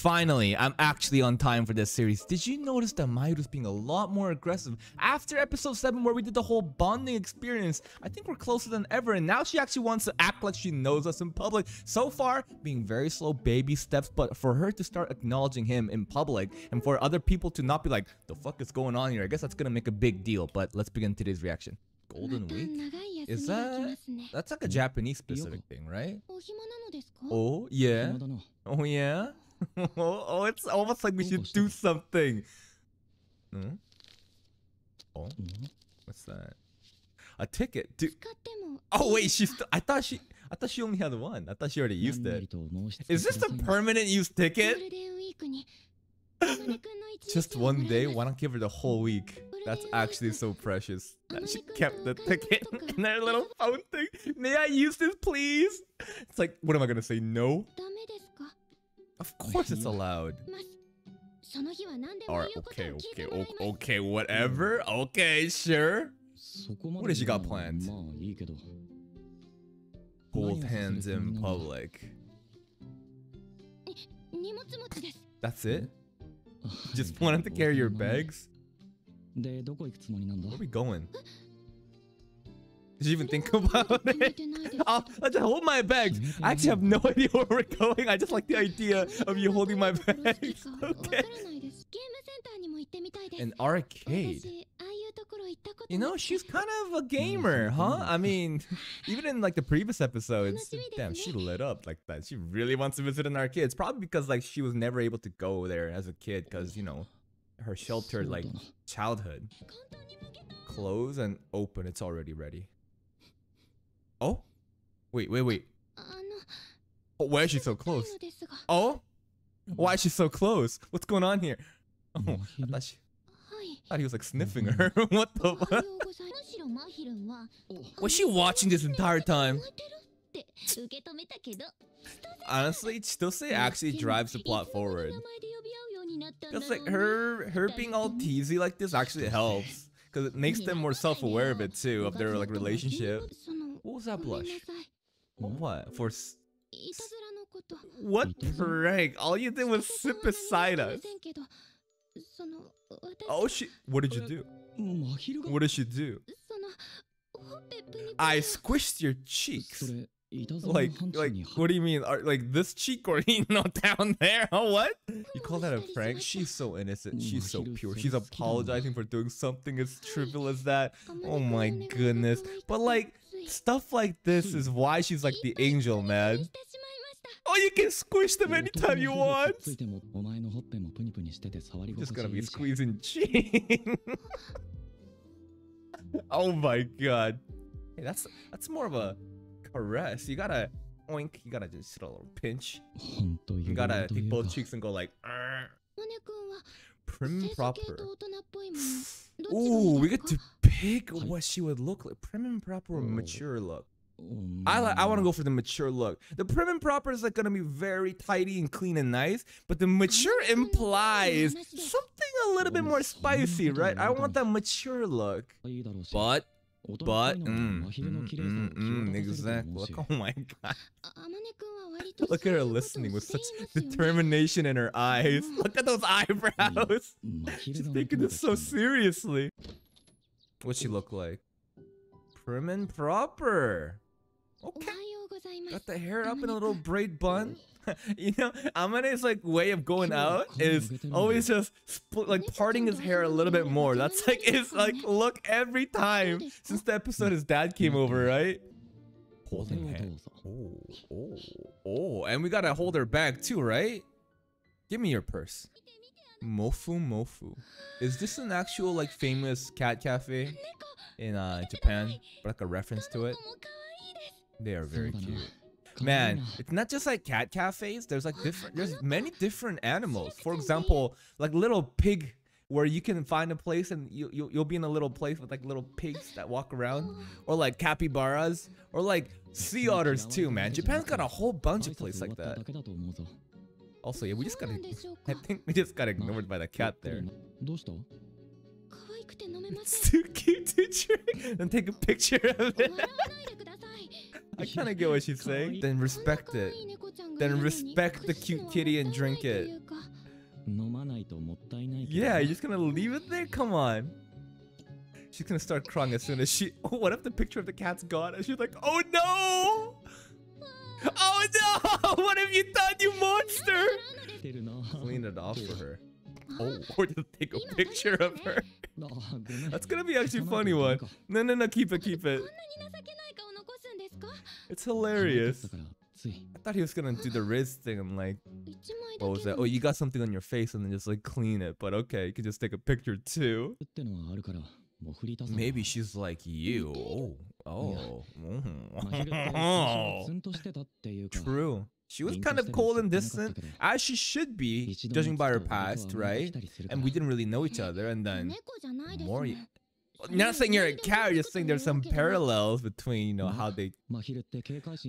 Finally, I'm actually on time for this series. Did you notice that Mahiru's being a lot more aggressive? After episode 7 where we did the whole bonding experience, I think we're closer than ever and now she actually wants to act like she knows us in public. So far, being very slow baby steps, but for her to start acknowledging him in public and for other people to not be like, the fuck is going on here? I guess that's gonna make a big deal, but let's begin today's reaction. Golden Week? Is that... That's like a Japanese specific thing, right? Oh, yeah. Oh, yeah? oh, it's almost like we should do something. Hmm? Oh, what's that? A ticket. Dude. Oh wait, she's. I thought she. I thought she only had one. I thought she already used it. Is this a permanent use ticket? Just one day? Why not give her the whole week? That's actually so precious. That she kept the ticket in her little phone thing. May I use this, please? It's like, what am I gonna say? No? Of course it's allowed. Alright, okay, okay, okay, whatever. Okay, sure. What has she got planned? Hold hands in public. That's it? Just wanted to carry your bags? Where are we going? Did you even think about it? I'll, I'll just hold my bags. I actually have no idea where we're going. I just like the idea of you holding my bags. Okay. An arcade. You know, she's kind of a gamer, huh? I mean, even in like the previous episodes, damn, she lit up like that. She really wants to visit an arcade. It's probably because like she was never able to go there as a kid because, you know, her sheltered like childhood. Close and open. It's already ready. Oh? Wait, wait, wait. Oh, why is she so close? Oh? Why is she so close? What's going on here? Oh, I thought, she, thought he was like sniffing mm-hmm. her. what the fuck? Was she watching this entire time? Honestly, Chitose actually drives the plot forward. Because like her her being all teasy like this actually helps. Because it makes them more self-aware of it too, of their like relationship. What was that blush? What? For What prank? All you did was sit beside us. Oh she what did you do? What did she do? I squished your cheeks. Like, like, what do you mean? Are, like this cheek or you know down there? Oh, what? You call that a prank? She's so innocent. She's so pure. She's apologizing for doing something as trivial as that. Oh my goodness. But like, stuff like this is why she's like the angel, man. Oh, you can squish them anytime you want. Just gonna be squeezing cheek. oh my god. Hey, that's that's more of a caress. You gotta oink. You gotta just hit a little pinch. You gotta take both cheeks and go like. Ah. Prim proper. Ooh, we get to pick what she would look like. Prim and proper or mature look. I like. I want to go for the mature look. The prim and proper is like gonna be very tidy and clean and nice, but the mature implies something a little bit more spicy, right? I want that mature look. But but, mm, mm, mm, mm, exactly. Look, oh my god. Look at her listening with such determination in her eyes. Look at those eyebrows. She's taking this so seriously. What's she look like? Prim and proper. Okay. Got the hair up in a little braid bun. you know, Amane's like way of going out is always just split, like parting his hair a little bit more. That's like his like look every time since the episode his dad came over, right? Holding hands. Oh, oh, oh, and we gotta hold her bag too, right? Give me your purse. Mofu Mofu. Is this an actual like famous cat cafe in uh, Japan? Like a reference to it? They are very cute. Man, it's not just like cat cafes. There's like different. There's many different animals. For example, like little pig, where you can find a place and you, you you'll be in a little place with like little pigs that walk around, or like capybaras, or like sea otters too. Man, Japan's got a whole bunch of places like that. Also, yeah, we just got. I think we just got ignored by the cat there. It's too cute to drink. Then take a picture of it. I kind of get what she's saying. Then respect it. Then respect the cute kitty and drink it. Yeah, you're just gonna leave it there? Come on. She's gonna start crying as soon as she. Oh, what if the picture of the cat's gone? And she's like, oh no! Oh no! What have you done, you monster? clean it off for her. Oh, or just take a picture of her. That's gonna be actually funny one. No, no, no, keep it, keep it. It's hilarious. I thought he was gonna do the wrist thing and like, what was that? Oh, you got something on your face and then just like clean it. But okay, you can just take a picture too. Maybe she's like you. Oh, oh. oh. True. She was kind of cold and distant, as she should be, judging by her past, right? And we didn't really know each other, and then more. Not saying you're a cat, just saying there's some parallels between, you know, how they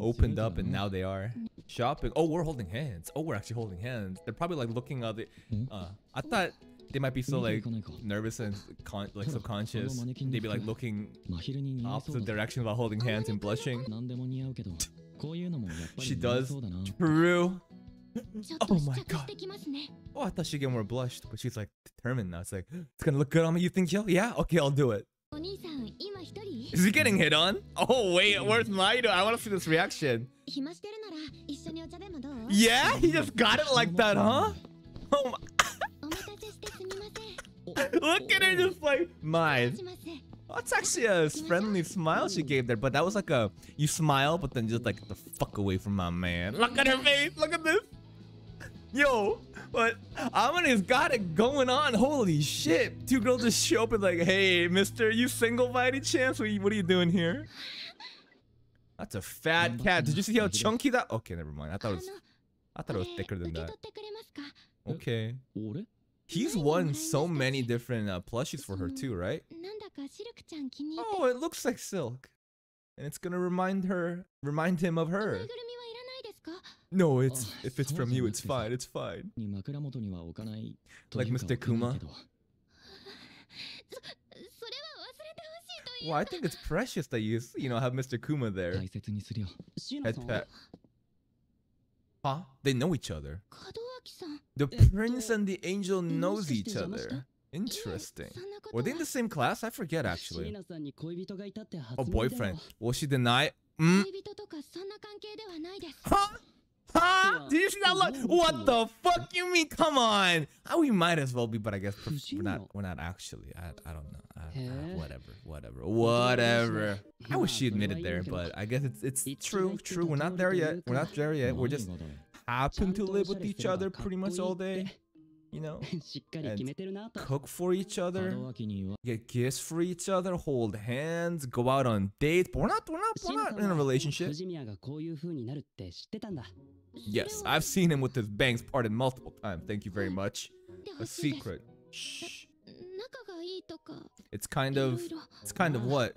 opened up and now they are shopping. Oh, we're holding hands. Oh, we're actually holding hands. They're probably like looking at the. Hmm? Uh, I thought they might be so like nervous and con like subconscious. They'd be like looking opposite direction while holding hands and blushing. she does. True. Oh my god. Oh, I thought she'd get more blushed, but she's like determined now. It's like, it's gonna look good on me, you think, yo? Yeah? Okay, I'll do it. Is he getting hit on? Oh, wait, where's Maido? I want to see this reaction. Yeah? He just got it like that, huh? Oh my... Look at her just like, mine. That's actually a friendly smile she gave there, but that was like a, you smile, but then just like, the fuck away from my man. Look at her face, look at this. Yo, but Amane's got it going on. Holy shit. Two girls just show up and like, hey, mister, you single by any chance? What are you, what are you doing here? That's a fat cat. Did you see how chunky that? Okay, never mind. I thought it was, I thought it was thicker than that. Okay. He's won so many different uh, plushies for her too, right? Oh, it looks like Silk. And it's gonna remind her, remind him of her. No, it's if it's from you, it's fine, it's fine. Like Mr. Kuma. Well, I think it's precious that you, you know, have Mr. Kuma there. Pet. Huh? They know each other. The prince and the angel knows each other. Interesting. Were they in the same class? I forget actually. A boyfriend. Will she deny? Mm. Huh? Huh? Did you see that look? What the fuck you mean? Come on. We might as well be, but I guess we're not. We're not actually. I, I don't know. I, I, whatever. Whatever. Whatever. I wish she admitted there, but I guess it's it's true. True. We're not there yet. We're not there yet. We're just happen to live with each other pretty much all day, you know, and cook for each other, get gifts for each other, hold hands, go out on dates, but we're not, we're not, we're not in a relationship. Yes, I've seen him with his bangs parted multiple times, thank you very much. A secret. Shh. It's kind of, it's kind of what?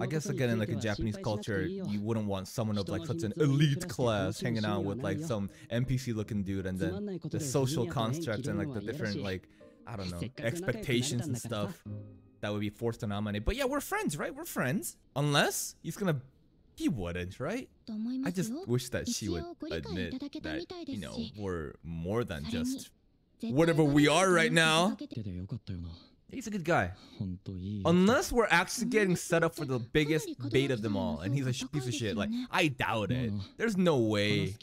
I guess again in like a Japanese culture, you wouldn't want someone of like such an elite class hanging out with like some NPC looking dude and then the social construct and like the different like I don't know expectations and stuff that would be forced on Amane. But yeah, we're friends, right? We're friends. Unless he's gonna he wouldn't, right? I just wish that she would admit that, you know, we're more than just whatever we are right now. He's a good guy. Unless we're actually getting set up for the biggest bait of them all, and he's a piece of shit. Like, I doubt it. There's no way.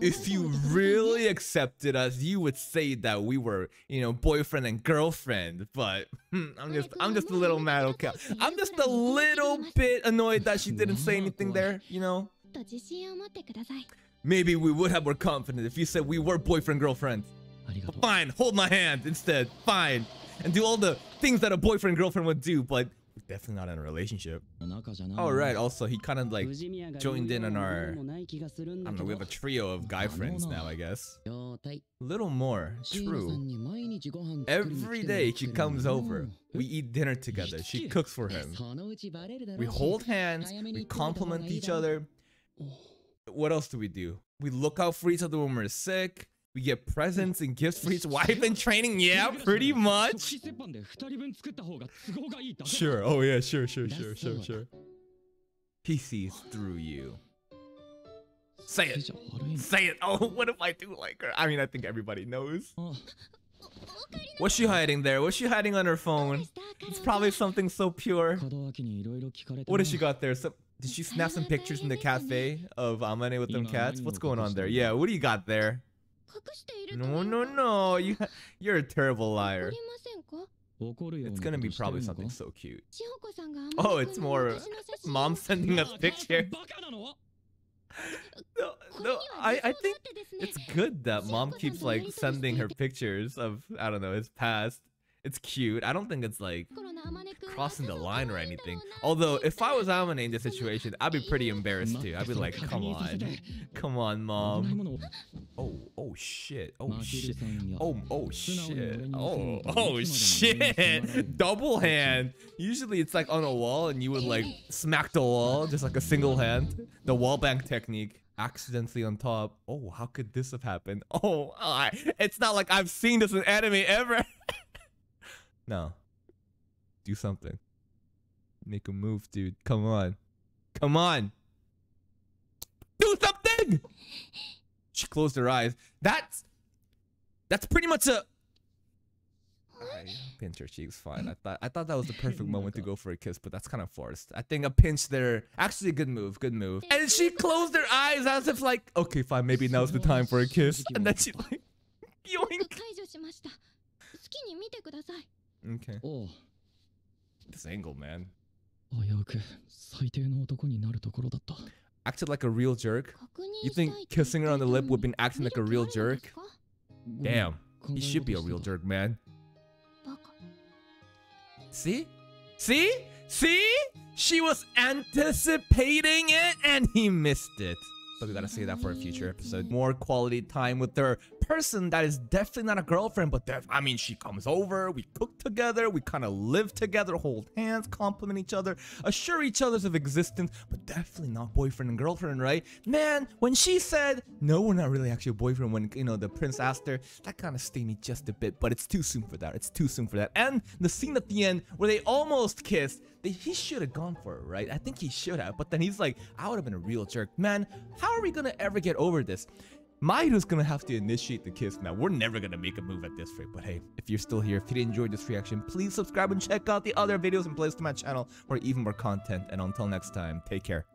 If you really accepted us, you would say that we were, you know, boyfriend and girlfriend. But hmm, I'm just, I'm just a little mad. Okay, I'm just a little bit annoyed that she didn't say anything there. You know. Maybe we would have more confidence if you said we were boyfriend girlfriend. Fine, hold my hand instead. Fine. And do all the things that a boyfriend girlfriend would do, but definitely not in a relationship. All right. Also, he kind of like joined in on our. I don't know. We have a trio of guy friends now, I guess. Little more. True. Every day she comes over. We eat dinner together. She cooks for him. We hold hands. We compliment each other. What else do we do? We look out for each other when we're sick. We get presents and gifts for his wife and training. Yeah, pretty much. Sure. Oh, yeah, sure, sure, sure, sure, sure. He sees through you. Say it. Say it. Oh, what if I do like her? I mean, I think everybody knows. What's she hiding there? What's she hiding on her phone? It's probably something so pure. What has she got there? So, did she snap some pictures in the cafe of Amane with them cats? What's going on there? Yeah, what do you got there? No, no, no. You, you're a terrible liar. It's gonna be probably something so cute. Oh, it's more mom sending us picture. No, no, I, I think it's good that mom keeps like sending her pictures of, I don't know, his past. It's cute. I don't think it's like crossing the line or anything. Although, if I was Amane in this situation, I'd be pretty embarrassed too. I'd be like, come on. Come on, mom. Oh, oh shit. Oh shit. Oh, oh shit. Oh, oh shit. Double hand. Usually it's like on a wall and you would like smack the wall, just like a single hand. The wall bang technique accidentally on top. Oh, how could this have happened? Oh, it's not like I've seen this in anime ever. no. Do something. Make a move, dude. Come on. Come on. Do something! She closed her eyes. That's that's pretty much a I pinch her cheeks fine. I thought I thought that was the perfect moment to go for a kiss, but that's kind of forced. I think a pinch there actually a good move, good move. And she closed her eyes as if like, okay, fine, maybe now's the time for a kiss. And then she like Okay. おう This angle, man. 危うく最低の男になるところだった Acted like a real jerk. 確認 You したい think と kissing her on the lip would been acting 見 like a る real 気あるんで jerk? すか Damn. 考え He should be a 事 real してた jerk, man. バカ See? See? See? She was anticipating it and he missed it. So we gotta say that for a future episode. More quality time with her person that is definitely not a girlfriend, but I mean, she comes over, we cook together, we kind of live together, hold hands, compliment each other, assure each other's of existence, but definitely not boyfriend and girlfriend, right? Man, when she said, no, we're not really actually a boyfriend, when, you know, the prince asked her, that kind of stung me just a bit, but it's too soon for that. It's too soon for that. And the scene at the end where they almost kissed, they, he should have gone for it, right? I think he should have, but then he's like, I would have been a real jerk. Man, how are we gonna ever get over this? Mahiru's gonna have to initiate the kiss now. We're never gonna make a move at this rate. But hey, if you're still here, if you enjoyed this reaction, please subscribe and check out the other videos and plays to my channel for even more content. And until next time, take care.